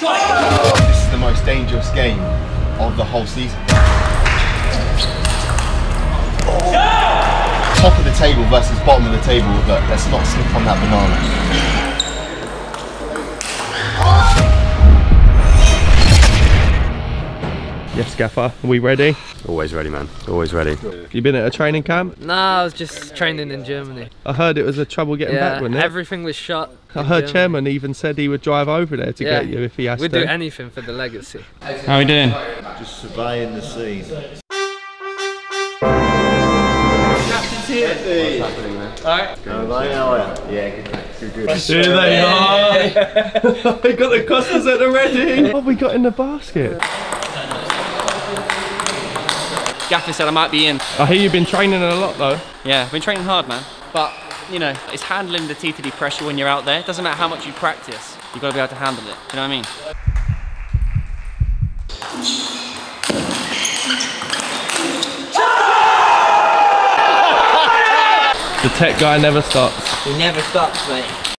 This is the most dangerous game of the whole season. Top of the table versus bottom of the table. Look, let's not slip on that banana. Yes, Gaffer. Are we ready? Always ready, man. Always ready. You been at a training camp? No, I was just training in Germany. I heard it was a trouble getting yeah, back, wasn't it? everything was shut. I heard Germany. Chairman even said he would drive over there to Yeah. get you if he has We'd to. do anything for the legacy. How are we doing? Just surveying the scene. Captain's here. What's happening then? Alright. Yeah, good night. Here they are! we got the Costas at the ready! What have we got in the basket? Gaffer said I might be in. I hear you've been training a lot though. Yeah, I've been training hard, man. But, you know, it's handling the TTD pressure when you're out there. It doesn't matter how much you practice. You've got to be able to handle it. You know what I mean? The tech guy never stops. He never stops, mate.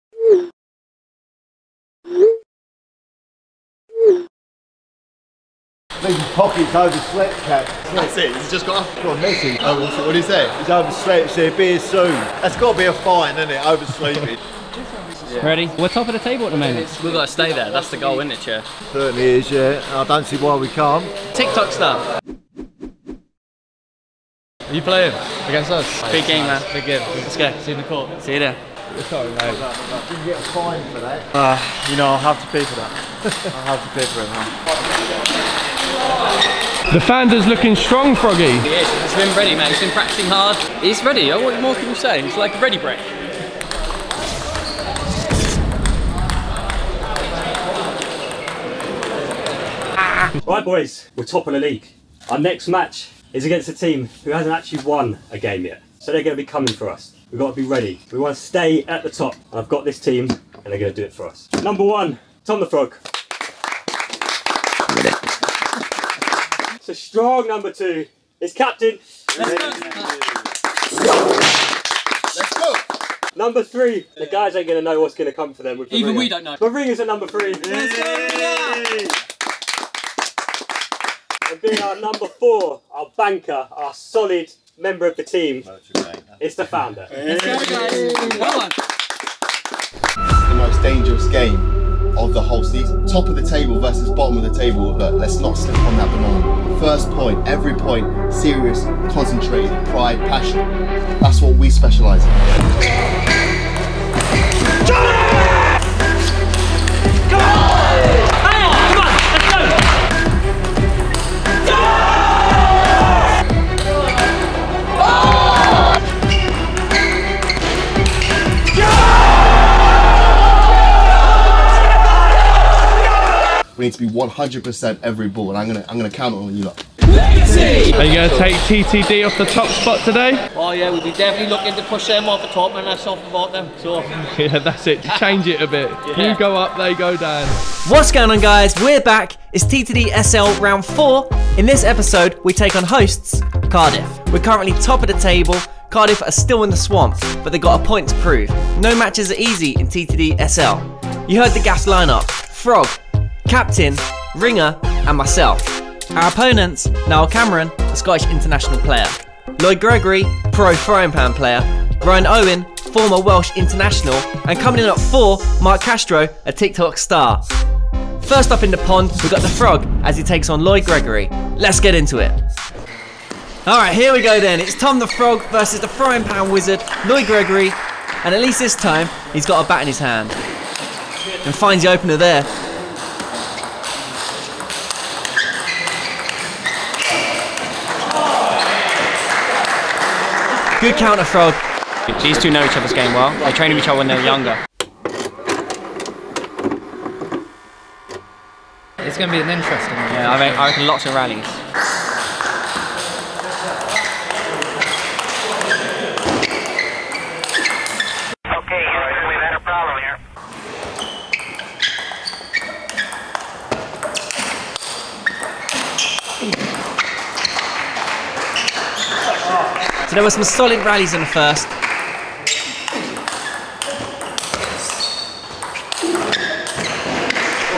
His pockets overslept, Cap. That's it, he's just got off. Go on, Messi. Oh, what's it- what do you say? He's overslept, so he'll be soon. That's got to be a fine, isn't it? Oversleeping. Ready? We're top of the table at the moment. We've got to stay there. That's the goal, isn't it, Chair? Certainly is, yeah. I don't see why we can't. TikTok star. Are you playing against us? Big game, man. Big game. Let's go. See you in the court. See you there. Sorry, mate. Didn't get a fine for that. Uh, you know, I'll have to pay for that. I'll have to pay for it now. The Founder's looking strong, Froggy. He is. He's been ready, mate. He's been practicing hard. He's ready. Oh, what more can you say? It's like a Ready Brek. Right, boys, we're top of the league. Our next match is against a team who hasn't actually won a game yet. So they're going to be coming for us. We've got to be ready. We want to stay at the top. And I've got this team, and they're going to do it for us. Number one, Tom the Frog. A strong number two. It's captain. Let's go! Number three, the guys ain't going to know what's going to come for them. With Even Maria. we don't know. But Ringer's at number three. And being our number four, our banker, our solid member of the team, it's the founder. Let's go, guys. Well done. the most dangerous game of the whole season. Top of the table versus bottom of the table. Look, let's not slip on that banana. First point, every point, serious, concentrated, pride, passion. That's what we specialise in. We need to be 100% every ball, and I'm gonna I'm gonna count on you lot. Are you going to take TTD off the top spot today? Oh, yeah, we'll be definitely looking to push them off the top and that's off about them. So, Yeah, that's it. Change it a bit. You go up, they go down. What's going on, guys? We're back. It's TTD SL round four. In this episode, we take on hosts Cardiff. We're currently top of the table. Cardiff are still in the swamp, but they got a point to prove. No matches are easy in TTD SL. You heard the gas lineup: Frog, Captain, Ringer, and myself. Our opponents: Niall Cameron, a Scottish international player. Lloyd Gregory, pro frying pan player. Ryan Owen, former Welsh international. And coming in at four, Mark Castro, a TikTok star. First up in the pond, we've got the frog as he takes on Lloyd Gregory. Let's get into it. Alright, here we go then. It's Tom the Frog versus the frying pan wizard, Lloyd Gregory. And at least this time, he's got a bat in his hand. And finds the opener there. Good counter, throw. These two know each other's game well. They train with each other when they're younger. it's going to be an interesting one. Yeah, I reckon, I reckon lots of rallies. Okay, Houston, we've had a problem here. So there were some solid rallies in the first.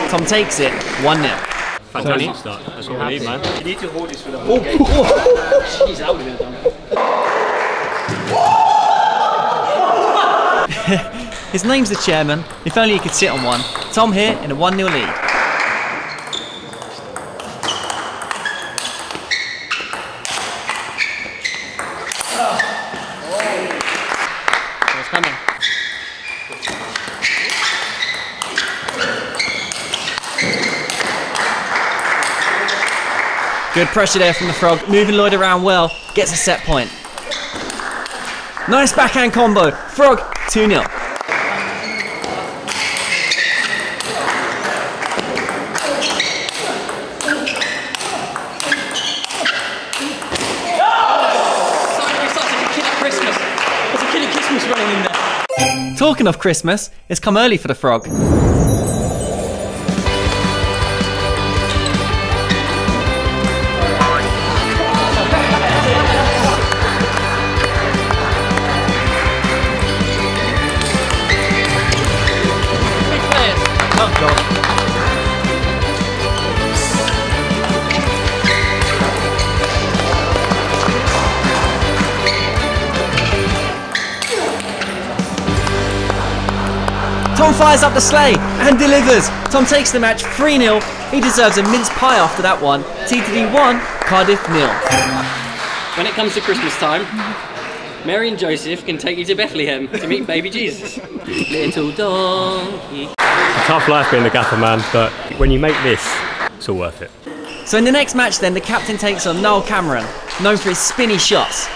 Tom takes it 1 0. Fantastic start. That's what we need, man. You need to hold this for the Jeez, that would have been done. His name's the chairman. If only he could sit on one. Tom here in a 1 0 lead. It's coming. Good pressure there from the frog. Moving Lloyd around well. Gets a set point. Nice backhand combo. Frog 2 0. It's such a kid at Christmas. There's a kid at Christmas running in there. Talking of Christmas, it's come early for the frog. Fires up the sleigh and delivers. Tom takes the match 3 0. He deserves a mince pie after that one. TTD 1, Cardiff nil. When it comes to Christmas time, Mary and Joseph can take you to Bethlehem to meet baby Jesus. Little donkey. Tough life being the gaffer man, but when you make this, it's all worth it. So in the next match, then, the captain takes on Noel Cameron, known for his spinny shots.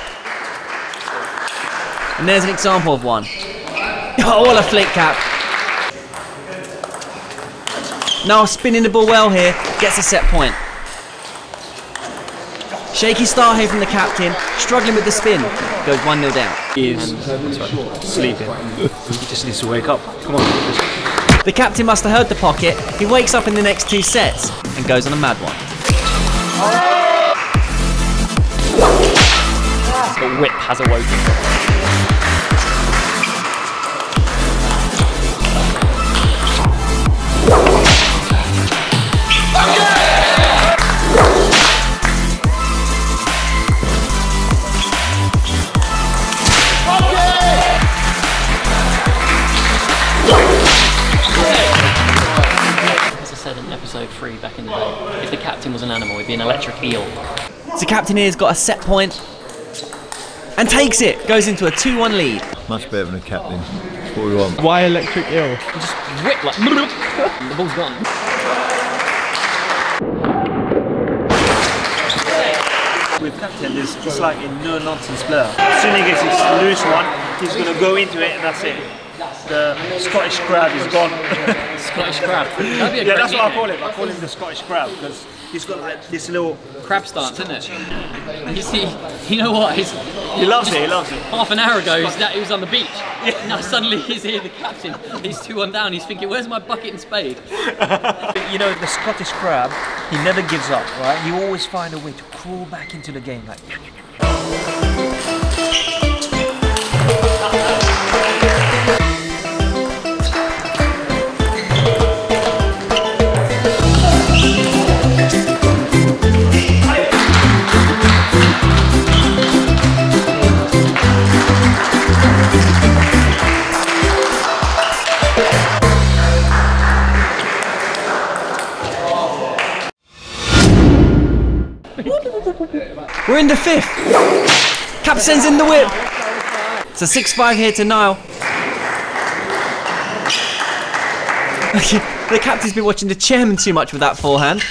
And there's an example of one. Oh, what a flick cap. Noel spinning the ball well here, gets a set point. Shaky start here from the captain, struggling with the spin, goes 1 0 down. He He's sleeping. he just needs to wake up. Come on. The captain must have heard the pocket, he wakes up in the next two sets and goes on a mad one. The whip has awoken. Captain was an animal, he'd be an electric eel. So captain here's got a set point and takes it, goes into a 2 1 lead. Much better than a captain. What we want. Why electric eel? Whip like the ball's gone. With captain, there's just like a no nonsense player. As soon as he gets his loose one, he's going to go into it and that's it. The Scottish crab is gone. Scottish crab. That'd be a yeah, that's what I call him. I call him the Scottish crab because he's got like this little. crab stance, isn't it? You see, you know what? He's, He loves it. He loves it. half an hour ago, that, he was on the beach. Now suddenly he's here, the captain. He's two one down. He's thinking, "Where's my bucket and spade?" You know, the Scottish crab, he never gives up, right? He always find a way to crawl back into the game. Like, We're in the fifth. Cap sends in the whip. It's a 6 5 here to Niall. the captain's been watching the chairman too much with that forehand.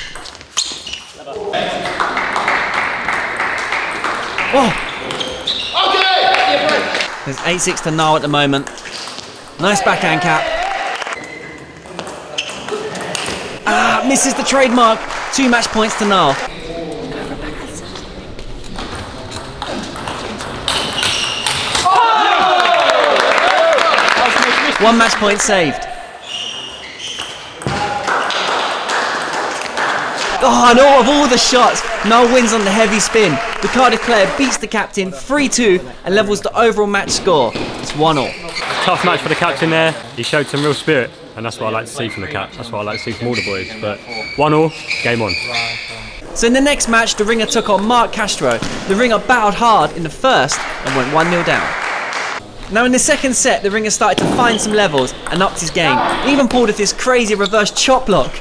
Oh! There's 8 6 to Niall at the moment. Nice backhand cap. Ah, misses the trademark. Two match points to Niall. One match point saved. Oh, and all of all the shots, Noel wins on the heavy spin. The Cardiff player beats the captain 3-2 and levels the overall match score. It's 1-all. Tough match for the captain there. He showed some real spirit. and that's what I like to see from the cat. That's what I like to see from all the boys. But one all, game on. So in the next match, the ringer took on Mark Castro. The ringer battled hard in the first and went 1 0 down. Now in the second set, the ringer started to find some levels and upped his game. He even pulled off this crazy reverse chop block.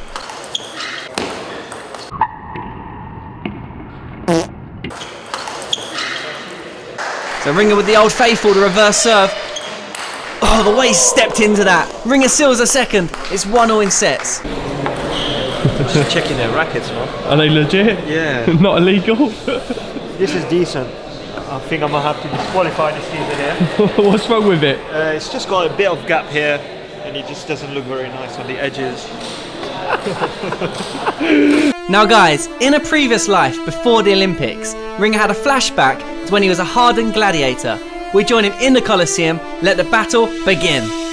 So Ringer with the old faithful, the reverse serve. Oh, the way he stepped into that. Ringer seals a second. It's 1 0 in sets. Just checking their rackets, man. Are they legit? Yeah. Not illegal? This is decent. I think I'm gonna have to disqualify this season here. What's wrong with it? Uh, it's just got a bit of gap here, and it just doesn't look very nice on the edges. Now, guys, in a previous life before the Olympics, Ringer had a flashback to when he was a hardened gladiator. We join him in the Colosseum, let the battle begin.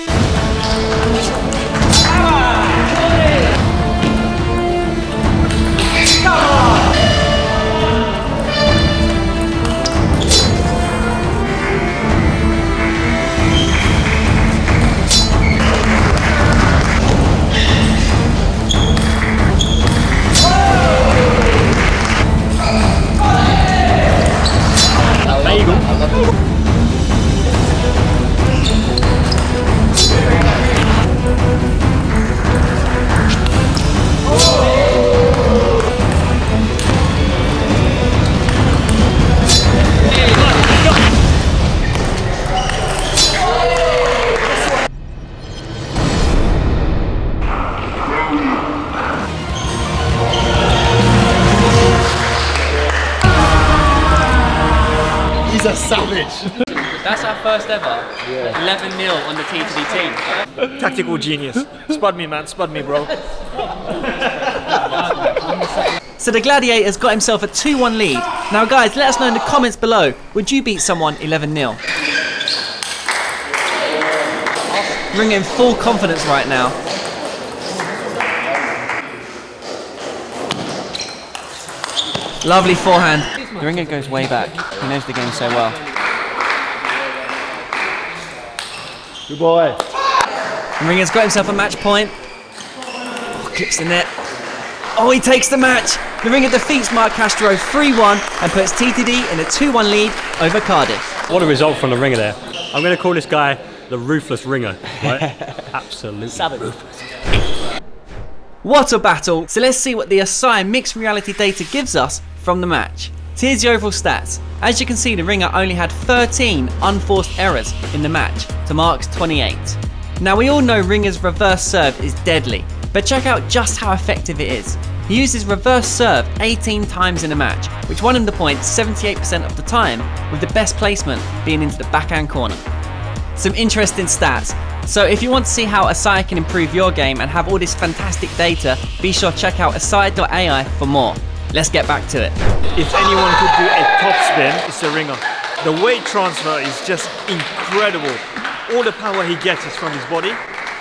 Team. Tactical genius. Spud me, man. Spud me, bro. So the Gladiator's got himself a 2 1 lead. Now, guys, let us know in the comments below would you beat someone 11 0? Ringer in full confidence right now. Lovely forehand. The ringer goes way back. He knows the game so well. Good boy. Ringer's got himself a match point. Oh, clips the net. Oh, he takes the match. The Ringer defeats Mark Castro 3-1 and puts TTD in a 2-1 lead over Cardiff. What a result from the ringer there. I'm going to call this guy the ruthless ringer. Right? Absolutely. Ruthless. What a battle! So let's see what the Asai mixed reality data gives us from the match. So here's the overall stats. As you can see, the Ringer only had 13 unforced errors in the match to Mark's 28. Now we all know Ringer's reverse serve is deadly, but check out just how effective it is. He uses reverse serve 18 times in a match, which won him the point 78% of the time, with the best placement being into the backhand corner. Some interesting stats. So if you want to see how Asai can improve your game and have all this fantastic data, be sure to check out asai.ai for more. Let's get back to it. If anyone could do a top spin, it's a ringer. The weight transfer is just incredible. All the power he gets is from his body.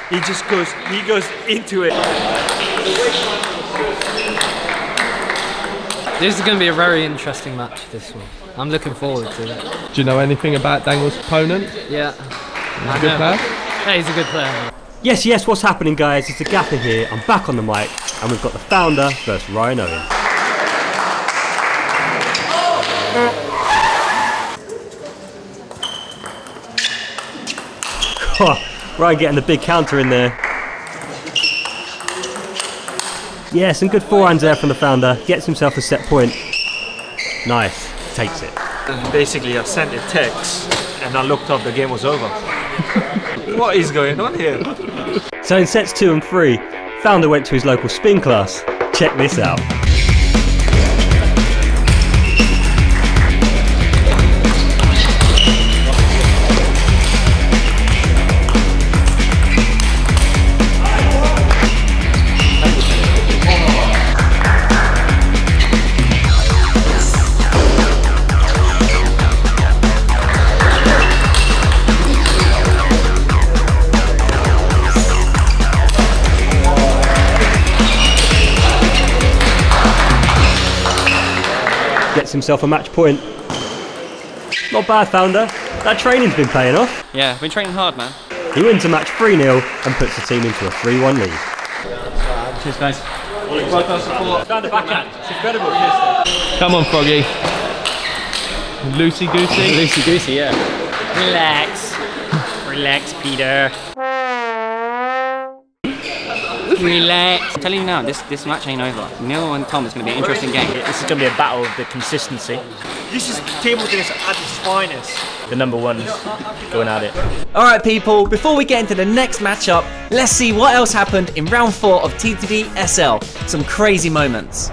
He just goes, he goes into it. This is going to be a very interesting match, this one. I'm looking forward to it. Do you know anything about Dangle's opponent? Yeah. He's I a good know. player? Yeah, he's a good player. Yes, yes, what's happening, guys? It's the Gaffer here. I'm back on the mic, and we've got the founder versus Ryan Owen. Oh, Ryan getting the big counter in there. Yeah, some good forehands there from the founder. Gets himself a set point. Nice. Takes it. And Basically, I sent a text and I looked up, the game was over. what is going on here? So in sets two and three, Founder went to his local spin class. Check this out. Gets himself a match point. Not bad, Founder. That training's been paying off. Yeah, been training hard, man. He wins a match 3 0 and puts the team into a 3 1 lead. Cheers, guys. Down the backhand. It's incredible. Come on, Froggy. Loosey goosey. Loosey goosey, yeah. Relax. Relax, Peter. Relax. I'm telling you now, this, this match ain't over. Niall and Tom is going to be an interesting game. This is going to be a battle of the consistency. This is table tennis at its finest. The number ones going at it. Alright people, before we get into the next matchup, let's see what else happened in round 4 of TTD SL. Some crazy moments.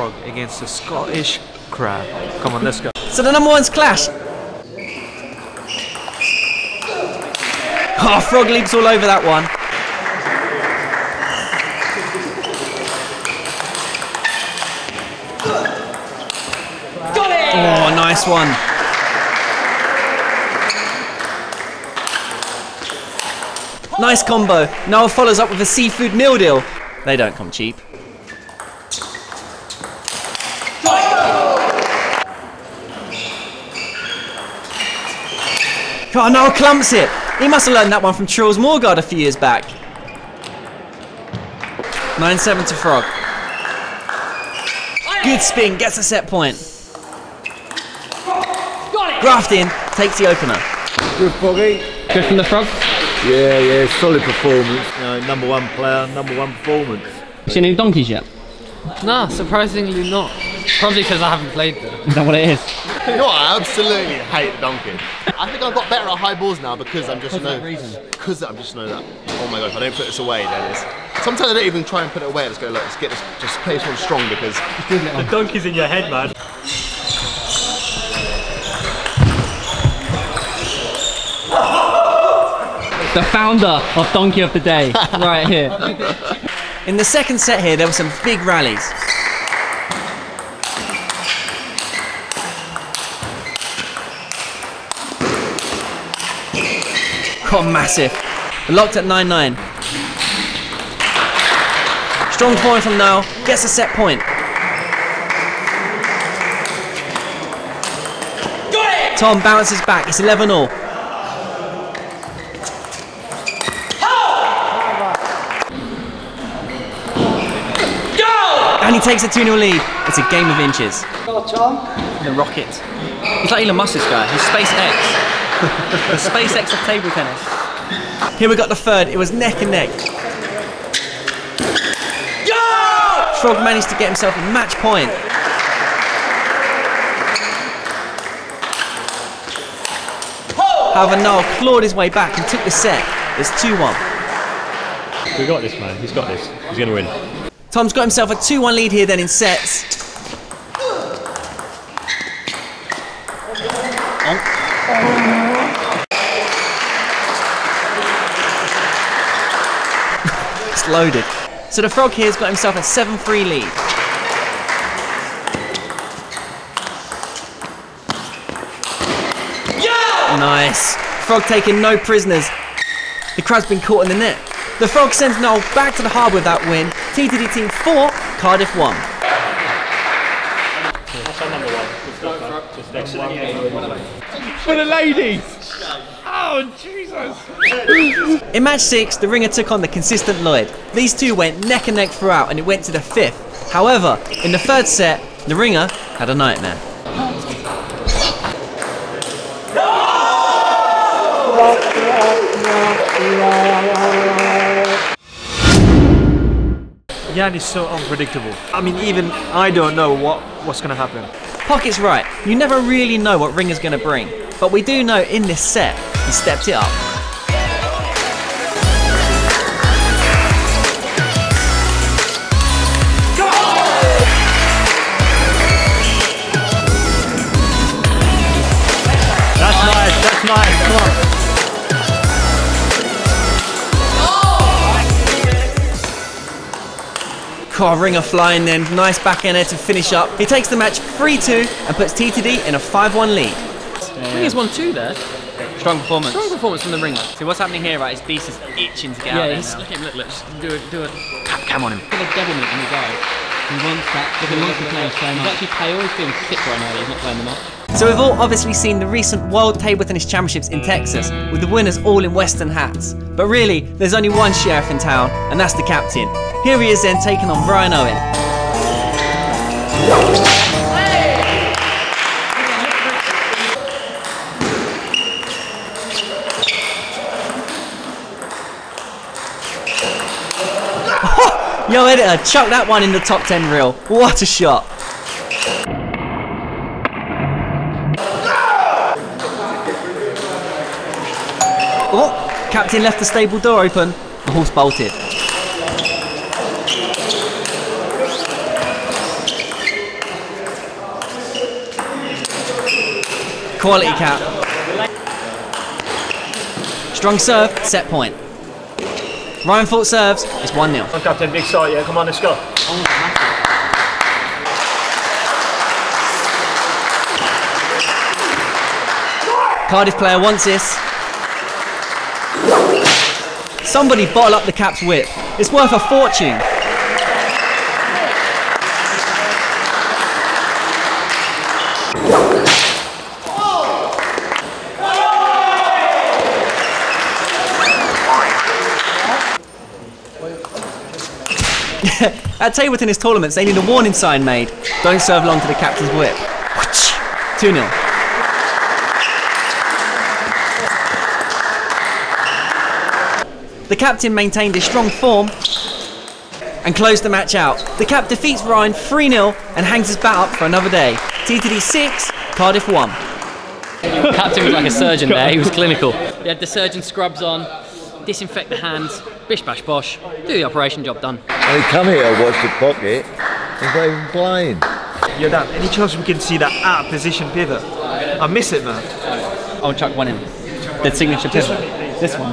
Frog against the Scottish crab. Come on, let's go. So the number ones clash. Oh, frog leaps all over that one. Got it! Oh, nice one. Nice combo. Noah follows up with a seafood meal deal. They don't come cheap. Oh, Noah clumps it. He must have learned that one from Charles Morgard a few years back. 9-7 to Frog. Good spin, gets a set point. Grafton takes the opener. Good Foggy. Good from the frog. Yeah, yeah, solid performance. You know, number one player, number one performance. Seen any donkeys yet? Nah, surprisingly not. Probably because I haven't played them. Is that what it is? You know what? I absolutely hate the donkey. I think I've got better at high balls now because I'm just Because of know. Because I'm just know that. Oh my god! If I don't put this away, then it's. Sometimes I don't even try and put it away. I just go, look, let's get this. Just play this one strong because. The donkey's in your head, man. The founder of Donkey of the Day, right here. In the second set here, there were some big rallies. Oh, massive. Locked at 9-9. Strong point from now. Gets a set point. Tom bounces back. It's 11 all. And he takes a 2 0 lead. It's a game of inches. The rocket. He's like Elon Musk, this guy. He's SpaceX. The SpaceX of table tennis. Here we got the third. It was neck and neck. Frog managed to get himself a match point. However, Noel clawed his way back and took the set. It's 2 1. We got this, man. He's got this. He's going to win. Tom's got himself a 2 1 lead here then in sets. it's loaded. So the frog here's got himself a 7 3 lead. Nice. Frog taking no prisoners. The crab's been caught in the net. The Frog sends Noel back to the harbour with that win. TTD Team 4, Cardiff 1. That's our number one. Good stuff, man. Just excellent. For the ladies. Oh, Jesus! in match six, the ringer took on the consistent Lloyd. These two went neck and neck throughout and it went to the fifth. However, in the third set, the ringer had a nightmare. Jan is so unpredictable. I mean, even I don't know what, what's going to happen. Pocket's right. You never really know what Ringer's going to bring. But we do know in this set, he stepped it up. That's nice, that's nice, come on. God, Ringer flying then. Nice back end to finish up. He takes the match 3-2 and puts TTD in a 5-1 lead. Ringer's won two there. Strong performance. Strong performance from the ringer. See what's happening here, right? His beast is itching to get out Yeah, there he's, now. look at him, look, look, just do it, do it. Cap cam on him. Put a devilment in the guy. He wants that. He wants to play so much. He's actually pale. He's feeling sick right now. He's not playing them up. So we've all obviously seen the recent World Table Tennis Championships in Texas, with the winners all in Western hats. But really, there's only one sheriff in town, and that's the captain. Here he is then taking on Ryan Owen. Yo, editor, uh, chuck that one in the top 10 reel. What a shot. Oh, captain left the stable door open. The horse bolted. Quality cap. Strong serve, set point. Ryan Fort serves, it's 1 0. Come on, Captain, big start, yeah. Come on, let's go. Cardiff player wants this. Somebody bottle up the cap's whip. It's worth a fortune. At table tennis tournaments, they need a warning sign made. Don't serve long to the captain's whip. 2 0. The captain maintained his strong form and closed the match out. The cap defeats Ryan 3 0 and hangs his bat up for another day. TTD 6, Cardiff 1. Captain was like a surgeon there. He was clinical. He had the surgeon scrubs on, disinfect the hands, bish bash bosh, do the operation job done. They come here, watch the pocket, he's not even playing. Yo, Dan, any chance we can see that out of position pivot? I miss it, man. I'll chuck one in. The signature pivot. This one.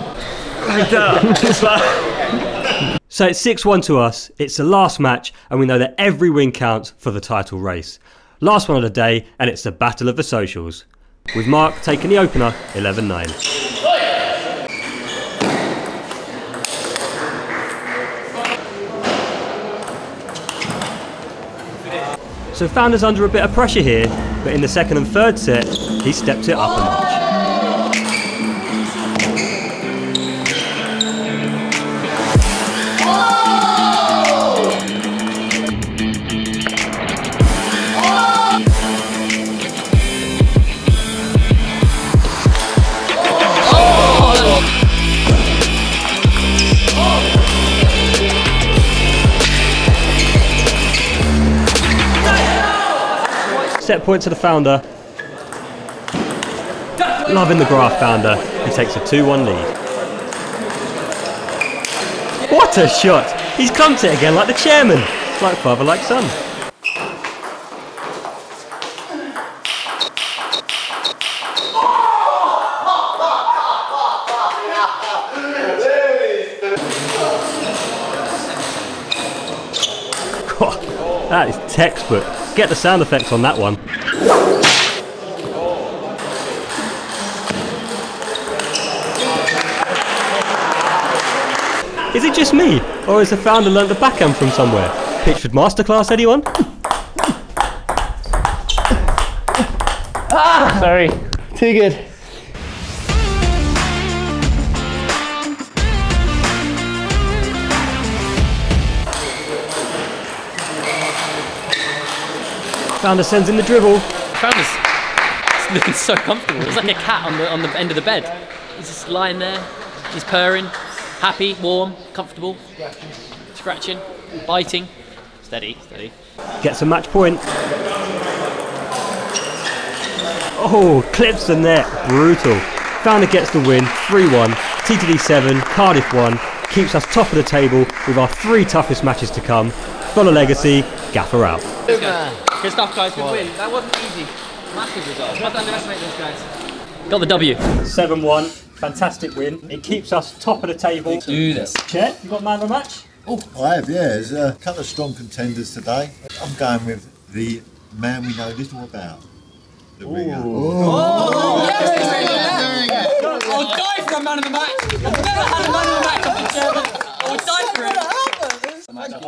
Like that. So it's 6 1 to us, it's the last match, and we know that every win counts for the title race. Last one of the day, and it's the Battle of the Socials. With Mark taking the opener 11 9. So Founder's under a bit of pressure here, but in the second and third set, he stepped it up a notch. Set point to the founder. Loving the graph founder. He takes a 2 1 lead. What a shot! He's clumped it again like the chairman. Like father, like son. That is textbook. Get the sound effects on that one. Is it just me, or has the founder learnt the backhand from somewhere? Pitchford Masterclass, anyone? Ah! Sorry. Too good. Founder sends in the dribble. Founder's looking so comfortable. It's like a cat on the on the end of the bed. He's just lying there. He's purring, happy, warm, comfortable, scratching, biting. Steady, steady. Gets a match point. Oh, clips the net. Brutal. Founder gets the win. 3-1. TTD 7. Cardiff 1. Keeps us top of the table with our three toughest matches to come. Follow Legacy. Gaffer out. Good, good stuff, guys. Good win. That wasn't easy. Massive result. Not to underestimate those guys. Got the W. 7-1. Fantastic win. It keeps us top of the table. Do this. Chet, you got man of the match? Oh, I have, yeah. There's a couple of strong contenders today. I'm going with the man we know little about. The ringer. Oh, oh. I'll die for a man of the match. I've never had a man of the match up in German. I would die for it. Well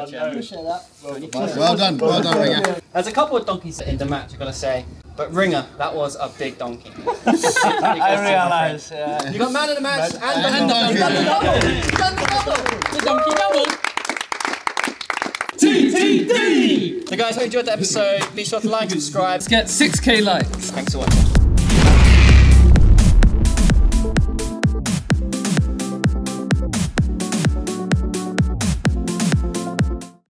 done, well done, Ringer. There's a couple of donkeys in the match, I've got to say. But Ringer, that was a big donkey. I realise, yeah. You got man of the match and, And the donkey. donkey. Done the double. The donkey double. So guys, hope you enjoyed the episode. Be sure to like, subscribe. Let's get 6k likes. Thanks for watching.